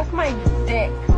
That's my dick.